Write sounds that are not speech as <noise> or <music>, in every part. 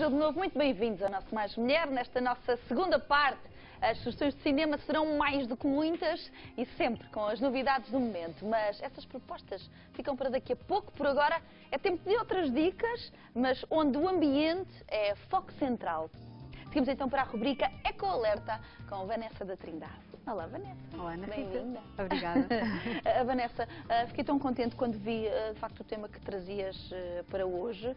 Sejam de novo muito bem-vindos ao nosso Mais Mulher. Nesta nossa segunda parte, as sugestões de cinema serão mais do que muitas e sempre com as novidades do momento. Mas essas propostas ficam para daqui a pouco. Por agora é tempo de outras dicas, mas onde o ambiente é foco central. Seguimos então para a rubrica Eco Alerta com Vanessa da Trindade. Olá, Vanessa. Olá, Ana Bem-vinda. Obrigada. A <laughs> Vanessa, ah, fiquei tão contente quando vi, ah, de facto, o tema que trazias para hoje,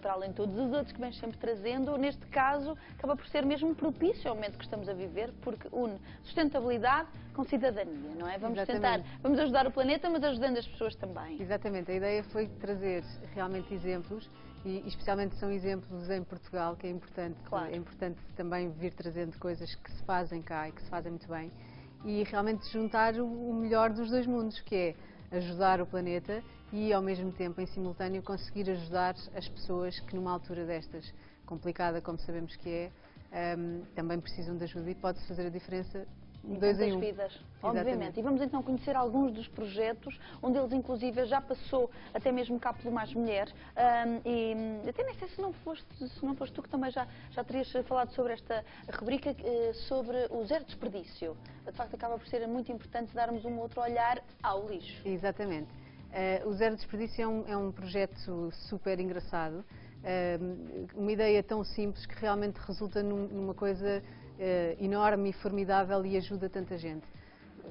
para além de todos os outros que vens sempre trazendo. Neste caso, acaba por ser mesmo propício ao momento que estamos a viver, porque une sustentabilidade com cidadania, não é? Vamos Exatamente. tentar, vamos ajudar o planeta, mas ajudando as pessoas também. Exatamente, a ideia foi trazer realmente exemplos e especialmente são exemplos em Portugal, que é importante, Claro. é importante também vir trazendo coisas que se fazem cá e que se fazem muito bem e realmente juntar o melhor dos dois mundos, que é ajudar o planeta e ao mesmo tempo, em simultâneo, conseguir ajudar as pessoas que numa altura destas, complicada como sabemos que é, hum, também precisam de ajuda e pode fazer a diferença Em dois um. vidas, Exatamente. obviamente. E vamos então conhecer alguns dos projetos, um deles inclusive já passou até mesmo cá pelo Mais Mulher. Ahm, e até nem sei se não foste, se não foste tu que também já, já terias falado sobre esta rubrica, eh, sobre o zero desperdício. De facto, acaba por ser muito importante darmos um outro olhar ao lixo. Exatamente. Eh, o Zero Desperdício é um, é um projeto super engraçado, eh, uma ideia tão simples que realmente resulta num- numa coisa enorme e formidável e ajuda tanta gente.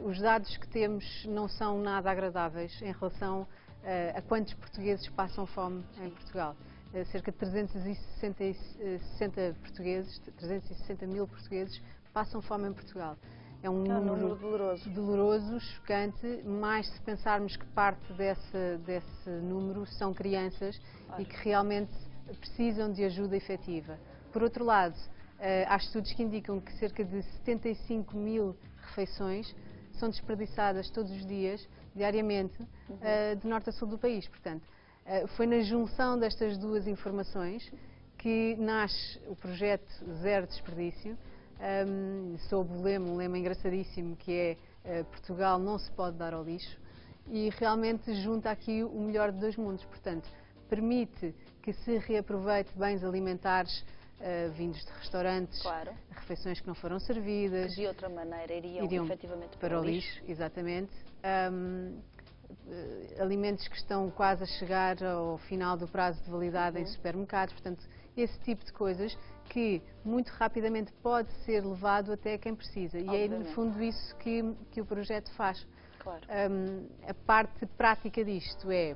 Os dados que temos não são nada agradáveis em relação eh, a quantos portugueses passam fome em Portugal. Eh, cerca de 360 portugueses, 360 mil portugueses passam fome em Portugal. É um É um número doloroso. doloroso, chocante, mais se pensarmos que parte desse, desse número são crianças Claro. e que realmente precisam de ajuda efetiva. Por outro lado, eh, há estudos que indicam que cerca de 75 mil refeições são desperdiçadas todos os dias, diariamente, Uhum. eh, de norte a sul do país. Portanto, eh, foi na junção destas duas informações que nasce o projeto Zero Desperdício, um, sob o lema, um lema engraçadíssimo que é eh, Portugal não se pode dar ao lixo e realmente junta aqui o melhor de dois mundos. Portanto, permite que se reaproveite bens alimentares eh, vindos de restaurantes, Claro. refeições que não foram Que servidas, de outra maneira iriam, iriam efetivamente para o lixo, exatamente. Ahm, eh, alimentos que estão quase a chegar ao final do prazo de validade em Uhum. supermercados, portanto, esse tipo de coisas que muito rapidamente pode ser levado até quem precisa. E é, no Obviamente. fundo, isso que, que o projeto faz. Claro. Hum, a parte prática disto é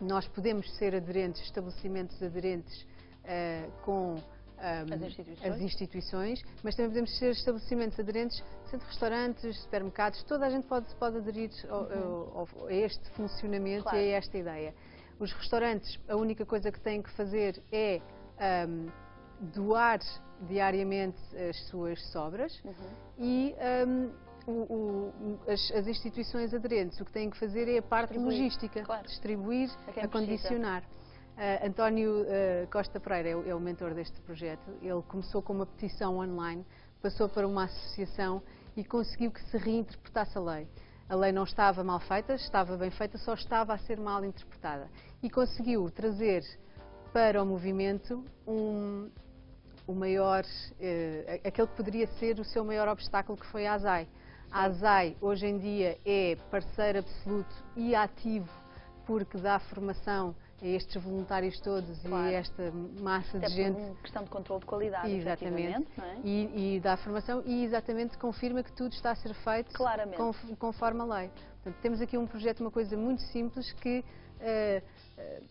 nós podemos ser aderentes, estabelecimentos aderentes eh, com hum, As instituições. as instituições, mas também podemos ser estabelecimentos aderentes, sendo restaurantes, supermercados, toda a gente pode, pode aderir ao- ao- ao- a este funcionamento Uhum. Claro. e a esta ideia. Os restaurantes, a única coisa que têm que fazer é hum, doar diariamente as suas sobras Uhum. e hum, o- o- as, as instituições aderentes o que têm que fazer é a parte Distribuir, logística, claro. distribuir, A quem Ah, António ah, Costa Pereira é o, é o mentor deste projeto. Ele começou com uma petição online, passou para uma associação e conseguiu que se reinterpretasse a lei. A lei não estava mal feita, estava bem feita, só estava a ser mal interpretada. E conseguiu trazer para o movimento um, o maior, eh, aquele que poderia ser o seu maior obstáculo, que foi a ASAI. A ASAI, hoje em dia, é parceiro absoluto e ativo, porque dá formação a estes voluntários todos Claro. e a esta massa Até de gente. uma questão de controle de qualidade, Exatamente. é? E, e dá formação e exatamente confirma que tudo está a ser feito Claramente. conf- conforme a lei. Portanto, temos aqui um projeto, uma coisa muito simples que, eh, eh,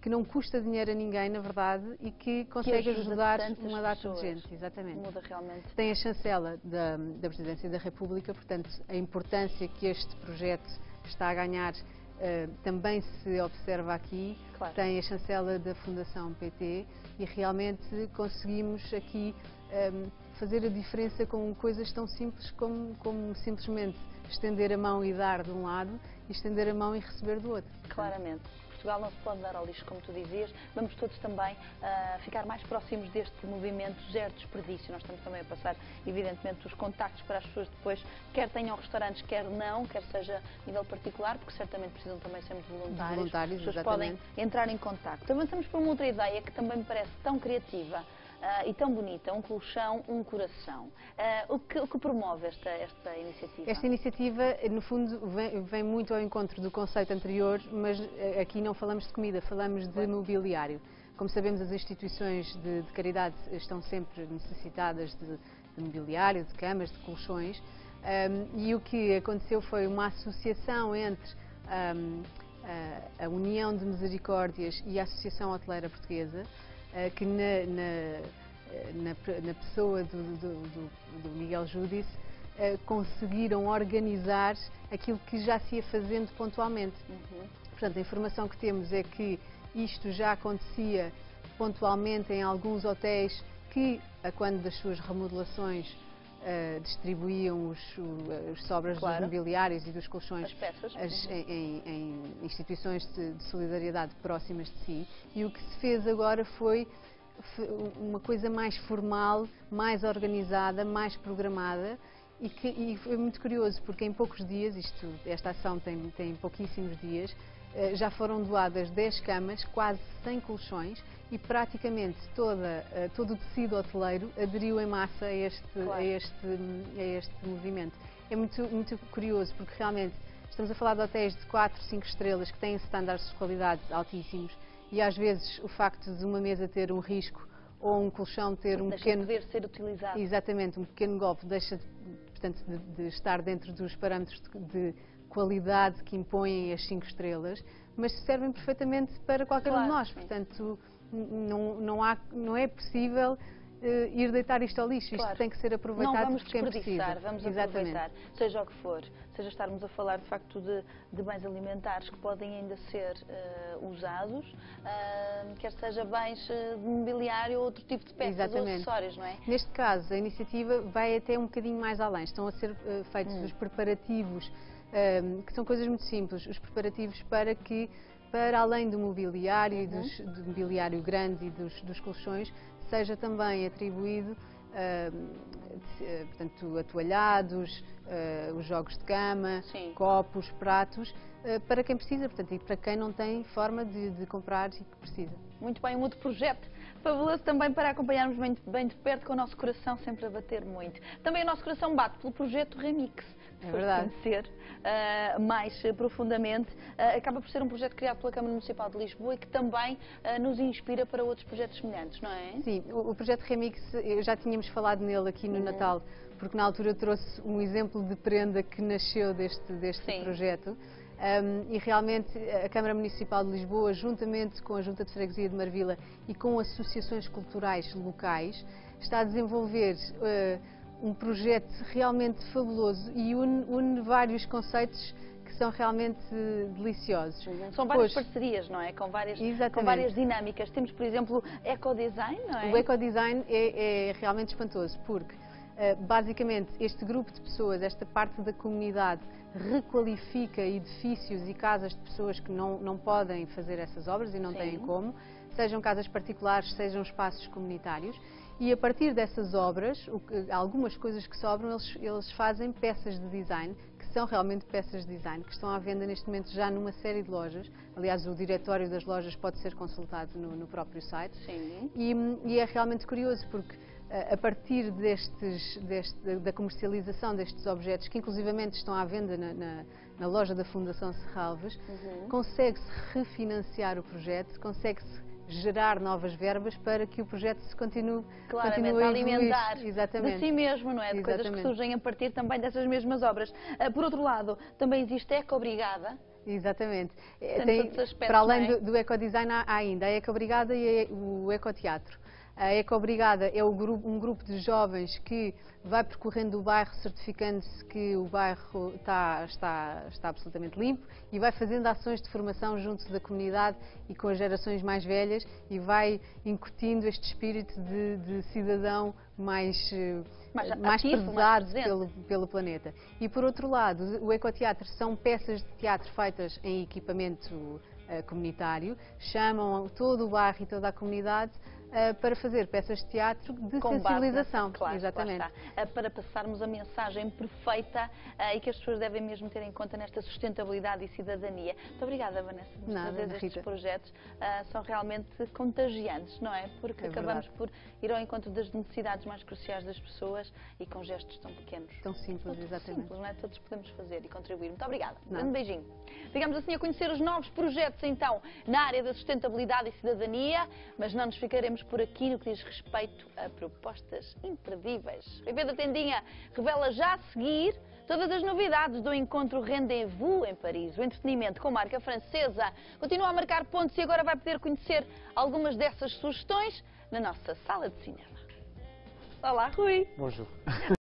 que não custa dinheiro a ninguém, na verdade, e que consegue ajuda ajudar uma data pessoas. de gente. Exatamente. Muda realmente. Tem a chancela da, da Presidência da República, portanto, a importância que este projeto está a ganhar eh, também se observa aqui. Claro. Tem a chancela da Fundação PT e realmente conseguimos aqui ehm, fazer a diferença com coisas tão simples como, como simplesmente estender a mão e dar de um lado e estender a mão e receber do outro. Claramente. Portugal não se pode dar ao lixo, como tu dizias. Vamos todos também uh, ficar mais próximos deste movimento zero desperdício. Nós estamos também a passar, evidentemente, os contactos para as pessoas depois, quer tenham restaurantes, quer não, quer seja a nível particular, porque certamente precisam também sempre de voluntários. voluntários as pessoas exatamente. podem entrar em contacto. Avançamos para uma outra ideia que também me parece tão criativa uh, e tão bonita, um colchão, um coração. Uh, o, que, o, que, promove esta, esta iniciativa? Esta iniciativa, no fundo, vem, vem, muito ao encontro do conceito anterior, mas uh, aqui não falamos de comida, falamos de mobiliário. Como sabemos, as instituições de, de caridade estão sempre necessitadas de, de, mobiliário, de camas, de colchões, um, e o que aconteceu foi uma associação entre um, a União de Misericórdias e a Associação Hoteleira Portuguesa, que na, na, eh, na, pessoa do, do, do, Miguel Júdice eh, conseguiram organizar aquilo que já se ia fazendo pontualmente. Uhum. Portanto, a informação que temos é que isto já acontecia pontualmente em alguns hotéis que, a quando das suas remodelações, uh, distribuíam os, as sobras claro. dos mobiliários e dos colchões peças, as, em, em, instituições de, de, solidariedade próximas de si. E o que se fez agora foi uma coisa mais formal, mais organizada, mais programada. E, que, e foi muito curioso, porque em poucos dias, isto, esta ação tem, tem pouquíssimos dias, eh, já foram doadas 10 camas, quase 100 colchões e praticamente toda, eh, todo o tecido hoteleiro aderiu em massa a este, claro. a este, a este movimento. É muito, muito curioso porque realmente estamos a falar de hotéis de 4, 5 estrelas que têm estándares de qualidade altíssimos e às vezes o facto de uma mesa ter um risco ou um colchão ter um deixa pequeno... poder ser utilizado. Exatamente, um pequeno golpe deixa de, portanto, de, de estar dentro dos parâmetros de, de qualidade que impõem as 5 estrelas, mas servem perfeitamente para qualquer claro, um de nós. Sim. Portanto, não, não, há, não é possível uh, ir deitar isto ao lixo. Claro. Isto tem que ser aproveitado não vamos por quem desperdiçar, vamos Exatamente. aproveitar, seja o que for. Seja estarmos a falar de facto de, de bens alimentares que podem ainda ser uh, usados, uh, quer seja bens de mobiliário ou outro tipo de peças Exatamente. ou acessórios, não é? Neste caso, a iniciativa vai até um bocadinho mais além. Estão a ser feitos hum. os preparativos que são coisas muito simples, os preparativos para que, para além do mobiliário, uhum. dos, do mobiliário grande e dos, dos colchões, seja também atribuído uh, portanto, atoalhados, uh, os jogos de cama, Sim. copos, pratos, uh, para quem precisa, portanto, e para quem não tem forma de, de comprar e que precisa. Muito bem, um outro projeto fabuloso também para acompanharmos bem, bem de perto, com o nosso coração sempre a bater muito. Também o nosso coração bate pelo projeto Remix é verdade. <laughs> conhecer uh, mais profundamente. Uh, acaba por ser um projeto criado pela Câmara Municipal de Lisboa e que também uh, nos inspira para outros projetos semelhantes, não é? Sim, o, o projeto Remix, já tínhamos falado nele aqui no uhum. Natal, porque na altura trouxe um exemplo de prenda que nasceu deste, deste projeto. Um, e realmente a Câmara Municipal de Lisboa, juntamente com a Junta de Freguesia de Marvila e com associações culturais locais, está a desenvolver uh, um projeto realmente fabuloso e une, une vários conceitos que são realmente deliciosos. São várias pois, parcerias, não é? Com várias, com várias dinâmicas. Temos, por exemplo, ecodesign, não é? O ecodesign é, é realmente espantoso, porque uh, basicamente este grupo de pessoas, esta parte da comunidade, requalifica edifícios e casas de pessoas que não, não podem fazer essas obras e não Sim. têm como, sejam casas particulares, sejam espaços comunitários e a partir dessas obras, que, algumas coisas que sobram, eles, eles fazem peças de design, que são realmente peças de design, que estão à venda neste momento já numa série de lojas. Aliás, o diretório das lojas pode ser consultado no, no próprio site. Sim. E, e é realmente curioso porque a partir destes, deste, da comercialização destes objetos, que inclusivamente estão à venda na, na, na loja da Fundação Serralves, uhum. consegue-se refinanciar o projeto, consegue-se gerar novas verbas para que o projeto se continue, Claramente, continue a alimentar Exatamente. de si mesmo, não é? De Exatamente. coisas que surgem a partir também dessas mesmas obras. Ah, por outro lado, também existe Eco Obrigada. Exatamente. Tem, para além é? do, do ecodesign há ainda a Eco Obrigada e o Ecoteatro. A Ecobrigada é grupo, um grupo de jovens que vai percorrendo o bairro certificando-se que o bairro está, está, está absolutamente limpo e vai fazendo ações de formação junto da comunidade e com as gerações mais velhas e vai incutindo este espírito de, de cidadão mais, eh, mais, mais ativo, pesado mais pelo, pelo planeta. E por outro lado, o ecoteatro são peças de teatro feitas em equipamento uh, comunitário, chamam todo o bairro e toda a comunidade uh, para fazer peças de teatro de Com sensibilização. Claro, Exatamente. Uh, para passarmos a mensagem perfeita e que as pessoas devem mesmo ter em conta nesta sustentabilidade e cidadania. Muito obrigada, Vanessa, por Nada, trazer estes Rita. projetos. são realmente contagiantes, não é? Porque É acabamos por ir ao encontro das necessidades mais cruciais das pessoas e com gestos tão pequenos. Tão simples, exatamente. simples, não é? Todos podemos fazer e contribuir. Muito obrigada. Um Nada. grande beijinho. Ficamos assim a conhecer os novos projetos, então, na área da sustentabilidade e cidadania, mas não nos ficaremos por aqui no que diz respeito a propostas imperdíveis. Evento da Tendinha revela já a seguir todas as novidades do encontro Rendezvous em Paris. O entretenimento com marca francesa continua a marcar pontos e agora vai poder conhecer algumas dessas sugestões na nossa sala de cinema. Olá, Rui. Bonjour.